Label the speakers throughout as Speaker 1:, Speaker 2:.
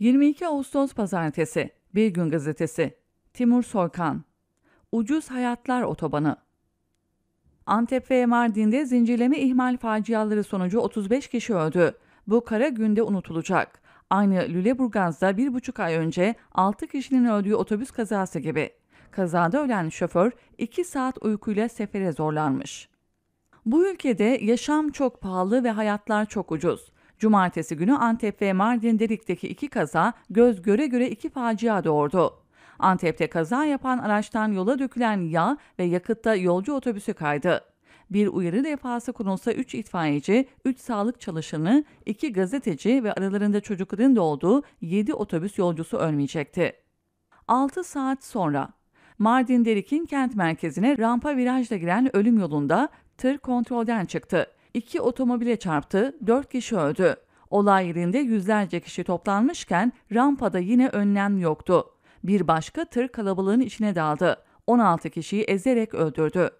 Speaker 1: 22 Ağustos Pazartesi Bir Gün Gazetesi Timur Soykan Ucuz Hayatlar Otobanı Antep ve Mardin'de zincirleme ihmal faciaları sonucu 35 kişi öldü. Bu kara günde unutulacak. Aynı Lüleburgaz'da bir buçuk ay önce 6 kişinin öldüğü otobüs kazası gibi. Kazada ölen şoför 2 saat uykuyla sefere zorlanmış. Bu ülkede yaşam çok pahalı ve hayatlar çok ucuz. Cumartesi günü Antep ve Mardin Derik'teki iki kaza göz göre göre iki facia doğurdu. Antep'te kaza yapan araçtan yola dökülen yağ ve yakıtta yolcu otobüsü kaydı. Bir uyarı defası konulsa 3 itfaiyeci, 3 sağlık çalışanı, 2 gazeteci ve aralarında çocukların da olduğu 7 otobüs yolcusu ölmeyecekti. 6 saat sonra Mardin Derik'in kent merkezine rampa virajla giren ölüm yolunda tır kontrolden çıktı. İki otomobile çarptı, dört kişi öldü. Olay yerinde yüzlerce kişi toplanmışken rampada yine önlem yoktu. Bir başka tır kalabalığın içine daldı. 16 kişiyi ezerek öldürdü.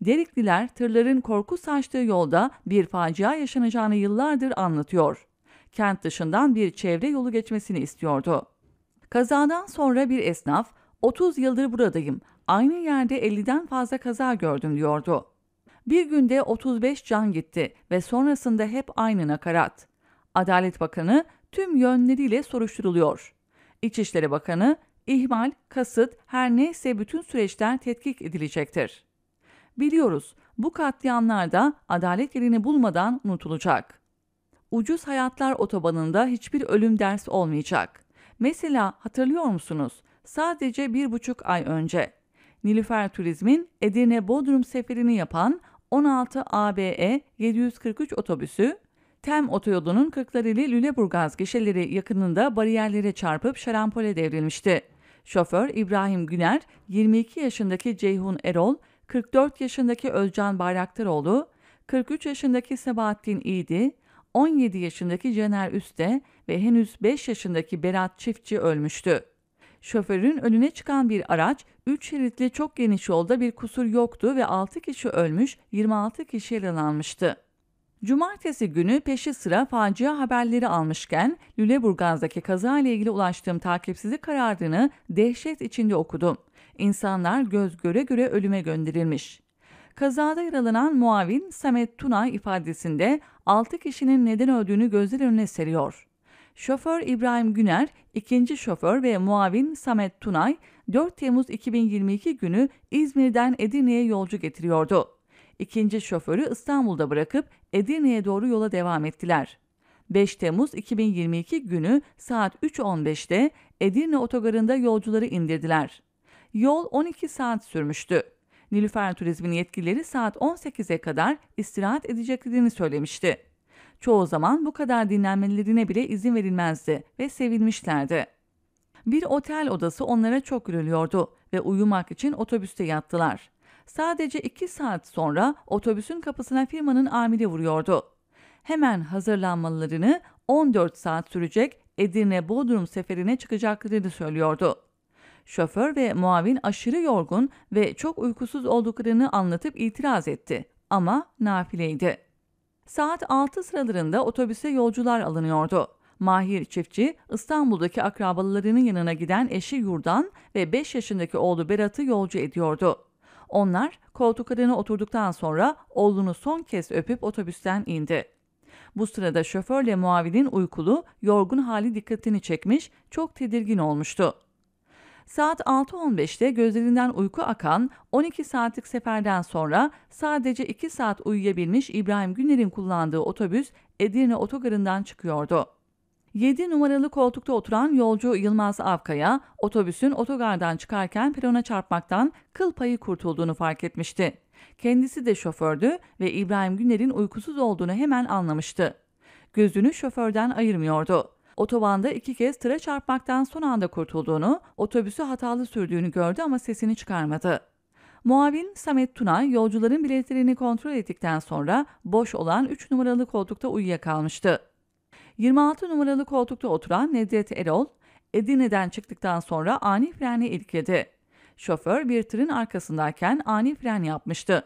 Speaker 1: Derikliler tırların korku saçtığı yolda bir facia yaşanacağını yıllardır anlatıyor. Kent dışından bir çevre yolu geçmesini istiyordu. Kazadan sonra bir esnaf, 30 yıldır buradayım, aynı yerde 50'den fazla kaza gördüm diyordu. Bir günde 35 can gitti ve sonrasında hep aynı nakarat. Adalet Bakanı tüm yönleriyle soruşturuluyor. İçişleri Bakanı ihmal, kasıt her neyse bütün süreçler tetkik edilecektir. Biliyoruz bu katliamlar da adalet yerini bulmadan unutulacak. Ucuz Hayatlar Otobanı'nda hiçbir ölüm ders olmayacak. Mesela hatırlıyor musunuz? Sadece bir buçuk ay önce Nilüfer Turizm'in Edirne Bodrum seferini yapan 16 ABE 743 otobüsü Tem otoyolunun Kırklareli Lüleburgaz gişeleri yakınında bariyerlere çarpıp şarampole devrilmişti. Şoför İbrahim Güner, 22 yaşındaki Ceyhun Erol, 44 yaşındaki Özcan Bayraktaroğlu, 43 yaşındaki Sebahattin İydi, 17 yaşındaki Cener Üste ve henüz 5 yaşındaki Berat Çiftçi ölmüştü. Şoförün önüne çıkan bir araç 3 şeritli çok geniş yolda bir kusur yoktu ve 6 kişi ölmüş, 26 kişi yaralanmıştı. Cumartesi günü peşi sıra facia haberleri almışken Lüleburgaz'daki kaza ile ilgili ulaştığım takipsizlik kararını dehşet içinde okudum. İnsanlar göz göre göre ölüme gönderilmiş. Kazada yaralanan muavin Samet Tunay ifadesinde 6 kişinin neden öldüğünü gözler önüne seriyor. Şoför İbrahim Güner, ikinci şoför ve muavin Samet Tunay 4 Temmuz 2022 günü İzmir'den Edirne'ye yolcu getiriyordu. İkinci şoförü İstanbul'da bırakıp Edirne'ye doğru yola devam ettiler. 5 Temmuz 2022 günü saat 3.15'te Edirne otogarında yolcuları indirdiler. Yol 12 saat sürmüştü. Nilüfer Turizm'in yetkilileri saat 18'e kadar istirahat edeceklerini söylemişti. Çoğu zaman bu kadar dinlenmelerine bile izin verilmezdi ve sevilmişlerdi. Bir otel odası onlara çok gürülüyordu ve uyumak için otobüste yattılar. Sadece iki saat sonra otobüsün kapısına firmanın amiri vuruyordu. Hemen hazırlanmalarını 14 saat sürecek Edirne Bodrum seferine çıkacaklarını söylüyordu. Şoför ve muavin aşırı yorgun ve çok uykusuz olduklarını anlatıp itiraz etti ama nafileydi. Saat 6 sıralarında otobüse yolcular alınıyordu. Mahir çiftçi İstanbul'daki akrabalarının yanına giden eşi Yurdan ve 5 yaşındaki oğlu Berat'ı yolcu ediyordu. Onlar koltuklarına oturduktan sonra oğlunu son kez öpüp otobüsten indi. Bu sırada şoförle muavinin uykulu, yorgun hali dikkatini çekmiş, çok tedirgin olmuştu. Saat 6.15'te gözlerinden uyku akan 12 saatlik seferden sonra sadece 2 saat uyuyabilmiş İbrahim Güner'in kullandığı otobüs Edirne otogarından çıkıyordu. 7 numaralı koltukta oturan yolcu Yılmaz Avkaya, otobüsün otogardan çıkarken perona çarpmaktan kıl payı kurtulduğunu fark etmişti. Kendisi de şofördü ve İbrahim Güner'in uykusuz olduğunu hemen anlamıştı. Gözünü şoförden ayırmıyordu. Otobanda iki kez tıra çarpmaktan son anda kurtulduğunu, otobüsü hatalı sürdüğünü gördü ama sesini çıkarmadı. Muavin Samet Tunay yolcuların biletlerini kontrol ettikten sonra boş olan 3 numaralı koltukta uyuyakalmıştı. 26 numaralı koltukta oturan Nedret Erol, Edirne'den çıktıktan sonra ani freni ilkledi. Şoför bir tırın arkasındayken ani fren yapmıştı.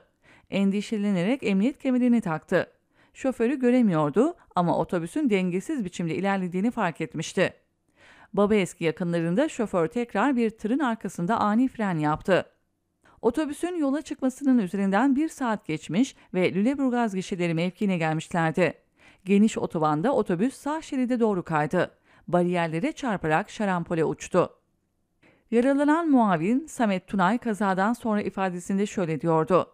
Speaker 1: Endişelenerek emniyet kemerini taktı. Şoförü göremiyordu ama otobüsün dengesiz biçimde ilerlediğini fark etmişti. Babaeski yakınlarında şoför tekrar bir tırın arkasında ani fren yaptı. Otobüsün yola çıkmasının üzerinden bir saat geçmiş ve Lüleburgaz gişeleri mevkiine gelmişlerdi. Geniş otobanda otobüs sağ şeride doğru kaydı. Bariyerlere çarparak şarampole uçtu. Yaralanan muavin Samet Tunay kazadan sonra ifadesinde şöyle diyordu.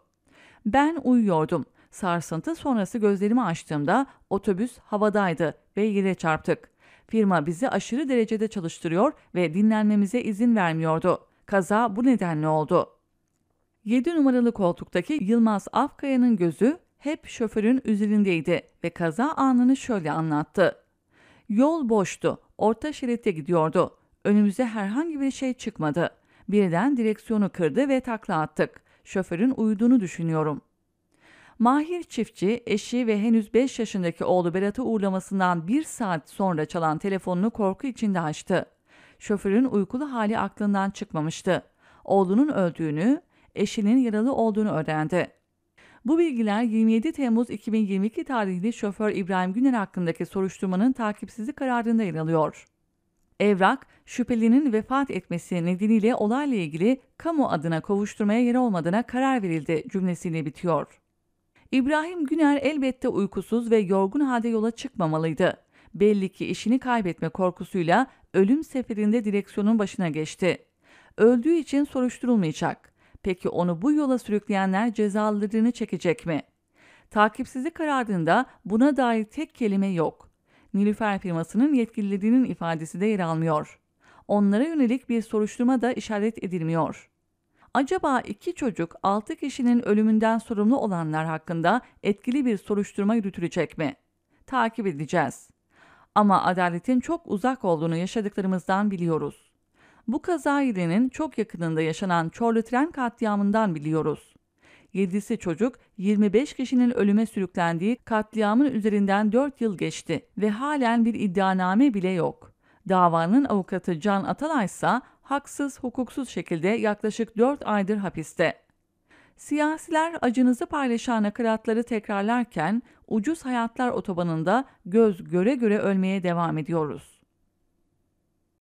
Speaker 1: Ben uyuyordum. Sarsıntı sonrası gözlerimi açtığımda otobüs havadaydı ve yere çarptık. Firma bizi aşırı derecede çalıştırıyor ve dinlenmemize izin vermiyordu. Kaza bu nedenle oldu. 7 numaralı koltuktaki Yılmaz Afkaya'nın gözü hep şoförün üzerindeydi ve kaza anını şöyle anlattı. Yol boştu, orta şeritte gidiyordu. Önümüze herhangi bir şey çıkmadı. Birden direksiyonu kırdı ve takla attık. Şoförün uyuduğunu düşünüyorum. Mahir çiftçi, eşi ve henüz 5 yaşındaki oğlu Berat'ı uğurlamasından bir saat sonra çalan telefonunu korku içinde açtı. Şoförün uykulu hali aklından çıkmamıştı. Oğlunun öldüğünü, eşinin yaralı olduğunu öğrendi. Bu bilgiler 27 Temmuz 2022 tarihli şoför İbrahim Güner hakkındaki soruşturmanın takipsizlik kararında yer alıyor. Evrak, şüphelinin vefat etmesi nedeniyle olayla ilgili kamu adına kovuşturmaya yer olmadığına karar verildi cümlesiyle bitiyor. İbrahim Güner elbette uykusuz ve yorgun halde yola çıkmamalıydı. Belli ki işini kaybetme korkusuyla ölüm seferinde direksiyonun başına geçti. Öldüğü için soruşturulmayacak. Peki onu bu yola sürükleyenler cezalarını çekecek mi? Takipsizlik kararında buna dair tek kelime yok. Nilüfer firmasının yetkililerinin ifadesi de yer almıyor. Onlara yönelik bir soruşturma da işaret edilmiyor. Acaba iki çocuk 6 kişinin ölümünden sorumlu olanlar hakkında etkili bir soruşturma yürütülecek mi? Takip edeceğiz. Ama adaletin çok uzak olduğunu yaşadıklarımızdan biliyoruz. Bu kaza yerinin çok yakınında yaşanan Çorlu tren katliamından biliyoruz. 7'si çocuk 25 kişinin ölüme sürüklendiği katliamın üzerinden 4 yıl geçti ve halen bir iddianame bile yok. Davanın avukatı Can Atalay ise haksız hukuksuz şekilde yaklaşık 4 aydır hapiste. Siyasiler acınızı paylaşan nakaratları tekrarlarken ucuz hayatlar otobanında göz göre göre ölmeye devam ediyoruz.